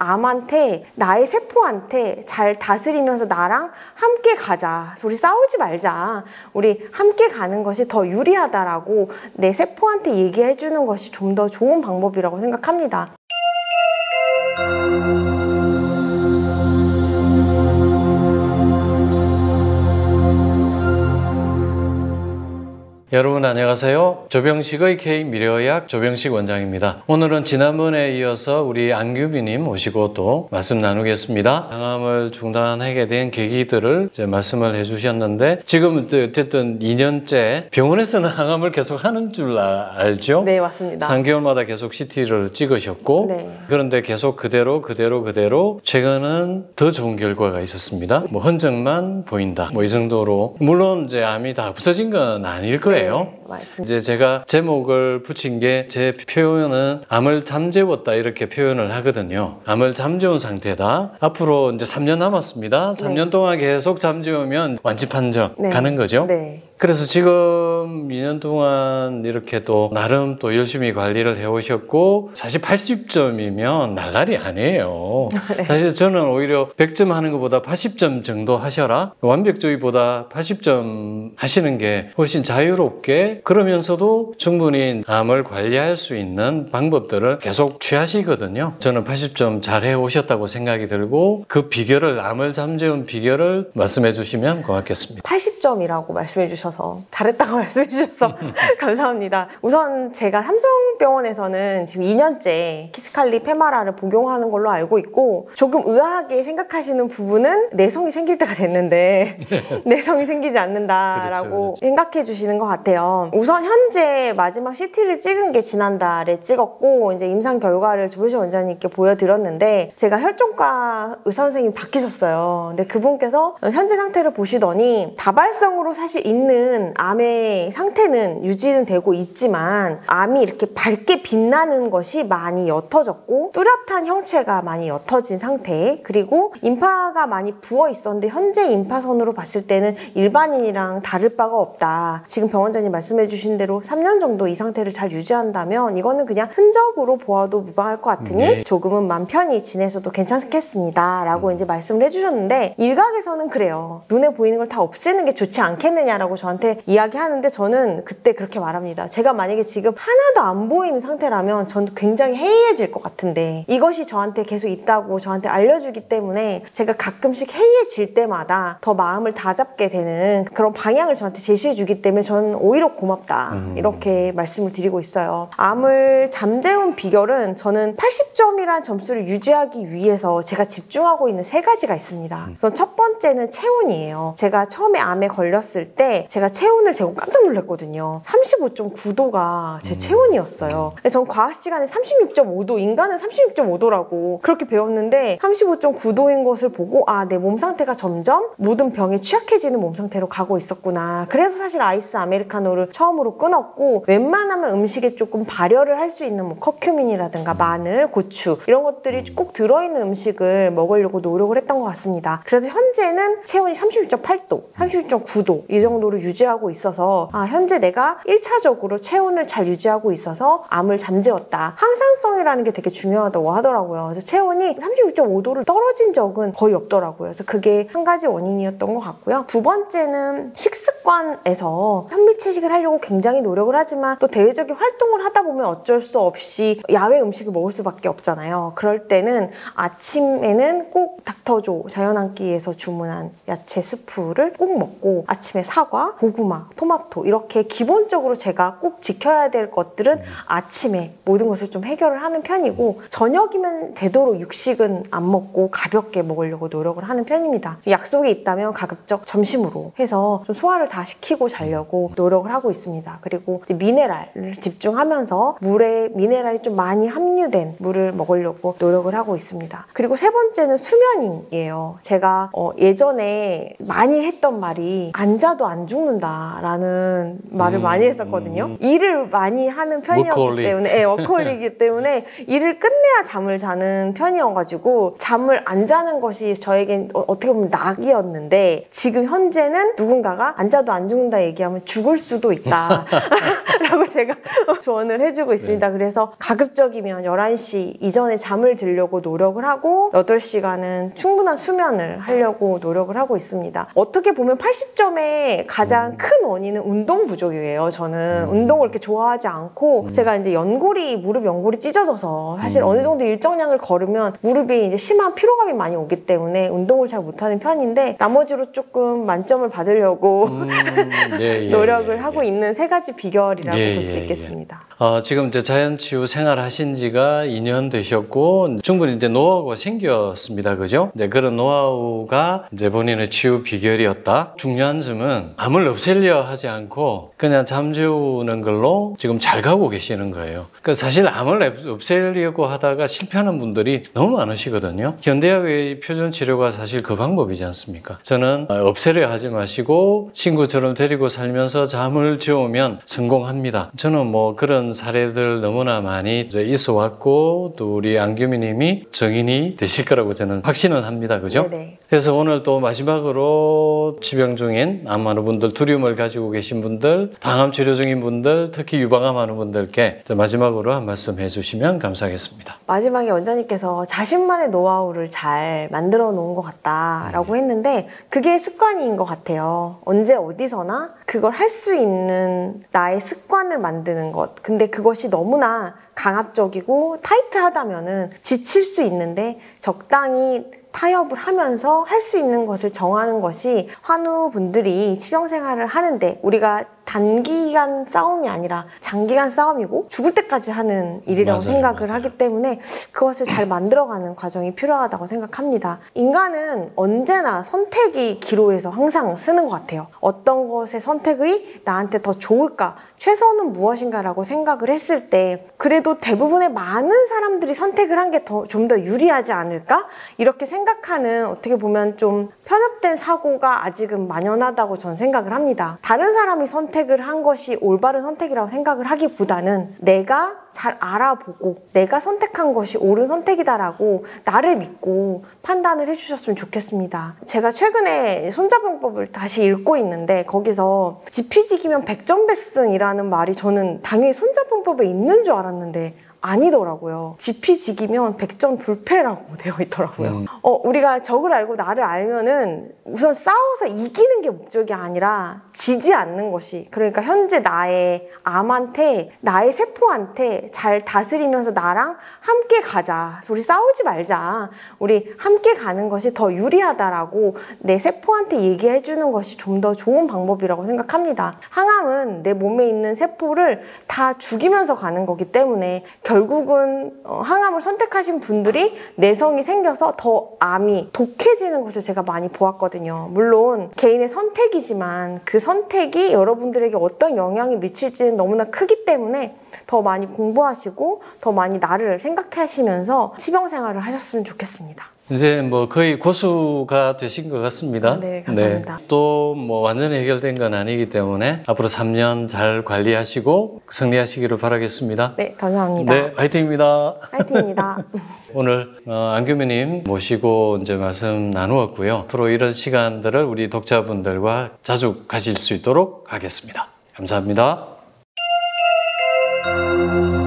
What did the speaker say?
암한테 나의 세포한테 잘 다스리면서 나랑 함께 가자. 우리 싸우지 말자. 우리 함께 가는 것이 더 유리하다라고 내 세포한테 얘기해 주는 것이 좀 더 좋은 방법이라고 생각합니다. 안녕하세요. 조병식의 K 미래의학 조병식 원장입니다. 오늘은 지난번에 이어서 우리 안규비님 모시고 또 말씀 나누겠습니다. 항암을 중단하게 된 계기들을 이제 말씀을 해주셨는데 지금 어쨌든 2년째 병원에서는 항암을 계속 하는 줄 아, 알죠? 네, 맞습니다. 3개월마다 계속 CT를 찍으셨고 네. 그런데 계속 그대로 그대로 그대로 최근은 더 좋은 결과가 있었습니다. 뭐 흔적만 보인다. 뭐 이 정도로 물론 이제 암이 다 없어진 건 아닐 거예요. 네, 맞습니다. 이제 제가 제목을 붙인 게 제 표현은 암을 잠재웠다 이렇게 표현을 하거든요. 암을 잠재운 상태다. 앞으로 이제 3년 남았습니다. 3년 동안 계속 잠재우면 완치 판정 네. 가는 거죠. 네. 그래서 지금 2년 동안 이렇게 또 나름 또 열심히 관리를 해오셨고 사실 80점이면 날날이 아니에요. 사실 저는 오히려 100점 하는 것보다 80점 정도 하셔라. 완벽주의보다 80점 하시는 게 훨씬 자유롭게 그러면서도 충분히 암을 관리할 수 있는 방법들을 계속 취하시거든요. 저는 80점 잘 해오셨다고 생각이 들고 그 비결을 암을 잠재운 비결을 말씀해 주시면 고맙겠습니다. 80점이라고 말씀해 주셔서 잘했다고 말씀해 주셔서 감사합니다. 우선 제가 삼성병원에서는 지금 2년째 키스칼리 페마라를 복용하는 걸로 알고 있고 조금 의아하게 생각하시는 부분은 내성이 생길 때가 됐는데 내성이 생기지 않는다라고 그렇죠, 그렇죠. 생각해 주시는 것 같아요. 우선 현재 마지막 CT를 찍은 게 지난달에 찍었고 이제 임상 결과를 조효시 원장님께 보여드렸는데 제가 혈종과 의사 선생님 바뀌셨어요. 근데 그분께서 현재 상태를 보시더니 다발성으로 사실 있는 암의 상태는 유지는 되고 있지만 암이 이렇게 밝게 빛나는 것이 많이 옅어졌고 뚜렷한 형체가 많이 옅어진 상태 그리고 인파가 많이 부어 있었는데 현재 인파선으로 봤을 때는 일반인이랑 다를 바가 없다. 지금 병원장님 말씀 해 주신 대로 3년 정도 이 상태를 잘 유지한다면 이거는 그냥 흔적으로 보아도 무방할 것 같으니 네. 조금은 맘 편히 지내셔도 괜찮겠습니다. 라고 이제 말씀을 해주셨는데 일각에서는 그래요. 눈에 보이는 걸 다 없애는 게 좋지 않겠느냐라고 저한테 이야기하는데 저는 그때 그렇게 말합니다. 제가 만약에 지금 하나도 안 보이는 상태라면 전 굉장히 해이해질 것 같은데 이것이 저한테 계속 있다고 저한테 알려주기 때문에 제가 가끔씩 해이해질 때마다 더 마음을 다잡게 되는 그런 방향을 저한테 제시해 주기 때문에 저는 오히려 고맙다. 음. 이렇게 말씀을 드리고 있어요. 암을 잠재운 비결은 저는 80점이라는 점수를 유지하기 위해서 제가 집중하고 있는 세 가지가 있습니다. 우선 첫 번째는 체온이에요. 제가 처음에 암에 걸렸을 때 제가 체온을 재고 깜짝 놀랐거든요. 35.9도가 제 체온이었어요. 근데 전 과학 시간에 36.5도, 인간은 36.5도라고 그렇게 배웠는데 35.9도인 것을 보고 아, 내 몸 상태가 점점 모든 병에 취약해지는 몸 상태로 가고 있었구나. 그래서 사실 아이스 아메리카노를 처음으로 끊었고 웬만하면 음식에 조금 발열을 할 수 있는 뭐 커큐민이라든가 마늘, 고추 이런 것들이 꼭 들어있는 음식을 먹으려고 노력을 했던 것 같습니다. 그래서 현재는 체온이 36.8도, 36.9도 이 정도로 유지하고 있어서 아, 현재 내가 1차적으로 체온을 잘 유지하고 있어서 암을 잠재웠다. 항상성이라는 게 되게 중요하다고 하더라고요. 그래서 체온이 36.5도를 떨어진 적은 거의 없더라고요. 그래서 그게 한 가지 원인이었던 것 같고요. 두 번째는 식습관에서 현미채식을 하려고 굉장히 노력을 하지만 또 대외적인 활동을 하다 보면 어쩔 수 없이 야외 음식을 먹을 수밖에 없잖아요. 그럴 때는 아침에는 꼭 닥터조 자연한끼에서 주문한 야채 스프를 꼭 먹고 아침에 사과, 고구마, 토마토 이렇게 기본적으로 제가 꼭 지켜야 될 것들은 아침에 모든 것을 좀 해결을 하는 편이고 저녁이면 되도록 육식은 안 먹고 가볍게 먹으려고 노력을 하는 편입니다. 약속이 있다면 가급적 점심으로 해서 좀 소화를 다 시키고 자려고 노력을 하고 있습니다. 그리고 미네랄을 집중하면서 물에 미네랄이 좀 많이 함유된 물을 먹으려고 노력을 하고 있습니다. 그리고 세 번째는 수면이에요. 제가 어, 예전에 많이 했던 말이 안 자도 안 죽는다라는 말을 음, 많이 했었거든요. 일을 많이 하는 편이었기 워커홀릭. 때문에 예, 워커홀릭이기 때문에 일을 끝내야 잠을 자는 편이어가지고 잠을 안 자는 것이 저에겐 어, 어떻게 보면 낙이었는데 지금 현재는 누군가가 앉아도 안 죽는다 얘기하면 죽을 수도 있 다. 라고 제가 조언을 해주고 있습니다. 네. 그래서 가급적이면 11시 이전에 잠을 들려고 노력을 하고 8시간은 충분한 수면을 하려고 노력을 하고 있습니다. 어떻게 보면 80점의 가장 음. 큰 원인은 운동 부족이에요. 저는 운동을 이렇게 좋아하지 않고 음. 제가 이제 연골이 무릎 연골이 찢어져서 사실 음. 어느 정도 일정량을 걸으면 무릎이 이제 심한 피로감이 많이 오기 때문에 운동을 잘 못하는 편인데 나머지로 조금 만점을 받으려고 음, 예, 예, 노력을 예, 하고 예. 있는 세 가지 비결이라고 예, 볼수 예, 예. 있겠습니다. 어, 지금 이제 자연치유 생활하신 지가 2년 되셨고, 충분히 이제 노하우가 생겼습니다. 그죠? 네, 그런 노하우가 이제 본인의 치유 비결이었다. 중요한 점은 암을 없애려 하지 않고 그냥 잠재우는 걸로 지금 잘 가고 계시는 거예요. 그 사실 암을 없- 없애려고 하다가 실패하는 분들이 너무 많으시거든요. 현대학의 표준 치료가 사실 그 방법이지 않습니까? 저는 어, 없애려 하지 마시고 친구처럼 데리고 살면서 잠을 재우면 성공합니다. 저는 뭐 그런 사례들 너무나 많이 있어 왔고 또 우리 안규미님이 정인이 되실 거라고 저는 확신을 합니다. 그죠? 네네. 그래서 오늘 또 마지막으로 치병 중인 암 많은 분들, 두려움을 가지고 계신 분들, 방암 치료 중인 분들, 특히 유방암 하는 분들께 마지막으로 한 말씀 해주시면 감사하겠습니다. 마지막에 원장님께서 자신만의 노하우를 잘 만들어 놓은 것 같다라고 했는데 그게 습관인 것 같아요. 언제 어디서나 그걸 할 수 있는 나의 습관을 만드는 것. 근데 그것이 너무나 강압적이고 타이트하다면은 지칠 수 있는데 적당히 타협을 하면서 할 수 있는 것을 정하는 것이 환우분들이 치병 생활을 하는데 우리가 단기간 싸움이 아니라 장기간 싸움이고 죽을 때까지 하는 일이라고 맞아요, 생각을 맞아요. 하기 때문에 그것을 잘 만들어가는 과정이 필요하다고 생각합니다. 인간은 언제나 선택이 기로에서 항상 쓰는 것 같아요. 어떤 것의 선택이 나한테 더 좋을까? 최선은 무엇인가라고 생각을 했을 때 그래도 대부분의 많은 사람들이 선택을 한게좀더 유리하지 않을까? 이렇게 생각 하는 어떻게 보면 좀 편협된 사고가 아직은 만연하다고 저는 생각을 합니다. 다른 사람이 선택을 한 것이 올바른 선택이라고 생각을 하기보다는 내가 잘 알아보고 내가 선택한 것이 옳은 선택이다라고 나를 믿고 판단을 해주셨으면 좋겠습니다. 제가 최근에 손자병법을 다시 읽고 있는데 거기서 지피지기면 백전백승이라는 말이 저는 당연히 손자병법에 있는 줄 알았는데 아니더라고요. 지피지기면 백전 불패라고 되어 있더라고요. 음. 어, 우리가 적을 알고 나를 알면은 우선 싸워서 이기는 게 목적이 아니라 지지 않는 것이 그러니까 현재 나의 암한테 나의 세포한테 잘 다스리면서 나랑 함께 가자. 우리 싸우지 말자. 우리 함께 가는 것이 더 유리하다라고 내 세포한테 얘기해 주는 것이 좀 더 좋은 방법이라고 생각합니다. 항암은 내 몸에 있는 세포를 다 죽이면서 가는 거기 때문에 결국은 어, 항암을 선택하신 분들이 내성이 생겨서 더 암이 독해지는 것을 제가 많이 보았거든요. 물론 개인의 선택이지만 그 선택이 여러분들에게 어떤 영향이 미칠지는 너무나 크기 때문에 더 많이 공부하시고 더 많이 나를 생각하시면서 치병 생활을 하셨으면 좋겠습니다. 이제 뭐 거의 고수가 되신 것 같습니다. 아, 네, 감사합니다. 또뭐 완전히 해결된 건 아니기 때문에 앞으로 3년 잘 관리하시고 승리하시기를 바라겠습니다. 네, 감사합니다. 네, 화이팅입니다. 파이팅입니다. 오늘 어, 안규민님 모시고 이제 말씀 나누었고요. 앞으로 이런 시간들을 우리 독자분들과 자주 가질 수 있도록 하겠습니다. 감사합니다. Lord.